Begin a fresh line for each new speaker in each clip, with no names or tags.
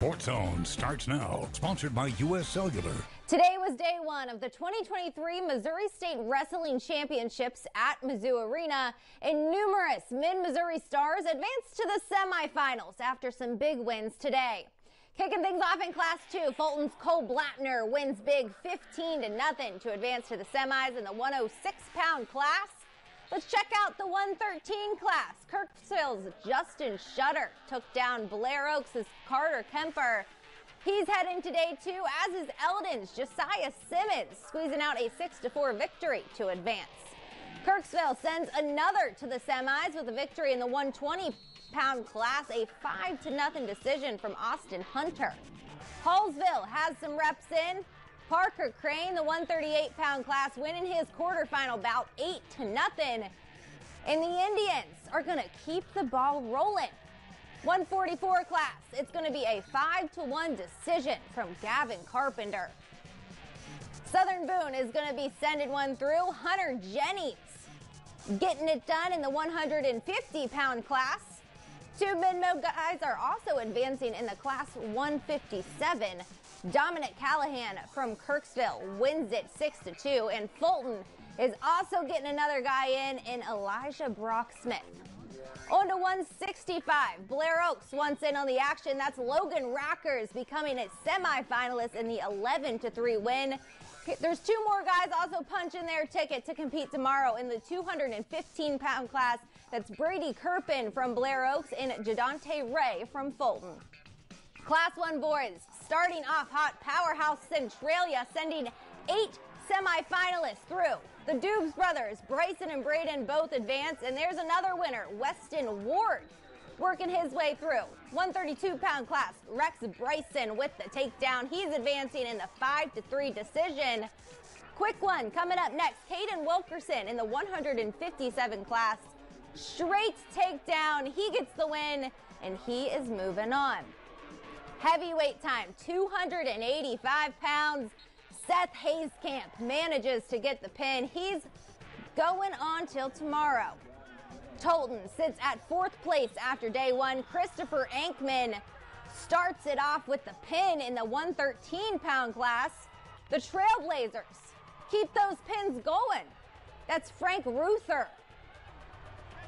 Sports Zone starts now, sponsored by U.S. Cellular.
Today was day one of the 2023 Missouri State Wrestling Championships at Mizzou Arena, and numerous mid-Missouri stars advanced to the semifinals after some big wins today. Kicking things off in Class 2, Fulton's Cole Blattner wins big 15 to nothing to advance to the semis in the 106-pound class. Let's check out the 113 class. Kirksville's Justin Shutter took down Blair Oaks' Carter Kemper. He's heading today too, as is Eldon's Josiah Simmons, squeezing out a 6-4 victory to advance. Kirksville sends another to the semis with a victory in the 120 pound class, a 5 to nothing decision from Austin Hunter. Hallsville has some reps in. Parker Crane, the 138 pound class, winning his quarterfinal bout 8 to nothing. And the Indians are going to keep the ball rolling. 144 class, it's going to be a 5 to 1 decision from Gavin Carpenter. Southern Boone is going to be sending one through. Hunter Jennings getting it done in the 150 pound class. Two mid-mo guys are also advancing in the class 157. Dominic Callahan from Kirksville wins it 6 to 2, and Fulton is also getting another guy in in Elijah Brock Smith. On to 165. Blair Oaks once in on the action. That's Logan Rackers becoming a semifinalist in the 11 to 3 win. There's two more guys also punching their ticket to compete tomorrow in the 215 pound class. That's Brady Kirpin from Blair Oaks and Jadante Ray from Fulton. Class 1 boys starting off hot powerhouse Centralia sending eight semifinalists through. The Dubes brothers, Bryson and Braden, both advance, and there's another winner, Weston Ward, working his way through. 132 pound class, Rex Bryson with the takedown. He's advancing in the 5 to 3 decision. Quick one coming up next. Caden Wilkerson in the 157 class. Straight takedown. He gets the win, and he is moving on. Heavyweight time, 285 pounds. Seth Hayskamp manages to get the pin. He's going on till tomorrow. Tolton sits at fourth place after day one. Christopher Ankman starts it off with the pin in the 113 pound class. The Trailblazers keep those pins going. That's Frank Ruther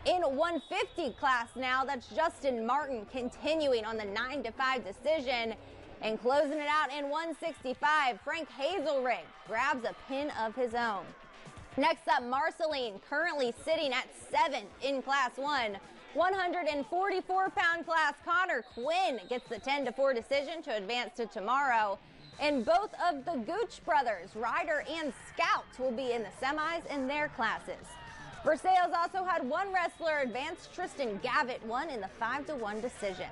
in 150 class now. That's Justin Martin continuing on the 9 to 5 decision. And closing it out in 165, Frank Hazelrig grabs a pin of his own. Next up, Marceline, currently sitting at seventh in Class 1. 144 pound class, Connor Quinn gets the 10 to 4 decision to advance to tomorrow. And both of the Gooch brothers, Ryder and Scout, will be in the semis in their classes. Versailles also had one wrestler advance. Tristan Gavitt won in the 5 to 1 decision.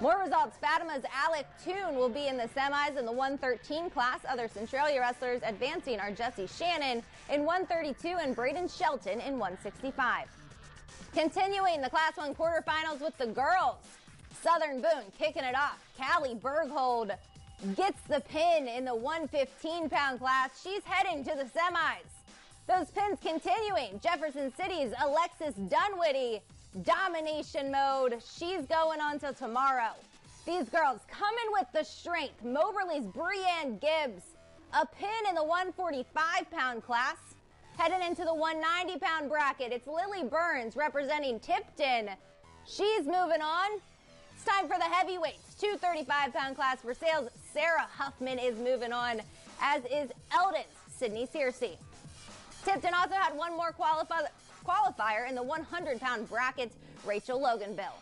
More results. Fatima's Alec Toon will be in the semis in the 113 class. Other Centralia wrestlers advancing are Jesse Shannon in 132 and Braden Shelton in 165. Continuing the Class 1 quarterfinals with the girls. Southern Boone kicking it off. Callie Berghold gets the pin in the 115 pound class. She's heading to the semis. Those pins continuing. Jefferson City's Alexis Dunwitty, domination mode. She's going on till tomorrow. These girls coming with the strength. Moberly's Brienne Gibbs, a pin in the 145 pound class. Heading into the 190 pound bracket, it's Lily Burns representing Tipton. She's moving on. It's time for the heavyweights. 235 pound class Versailles. Sarah Huffman is moving on, as is Eldon's Sydney Searcy. Tipton also had one more qualifier in the 100 pound bracket, Rachel Loganville.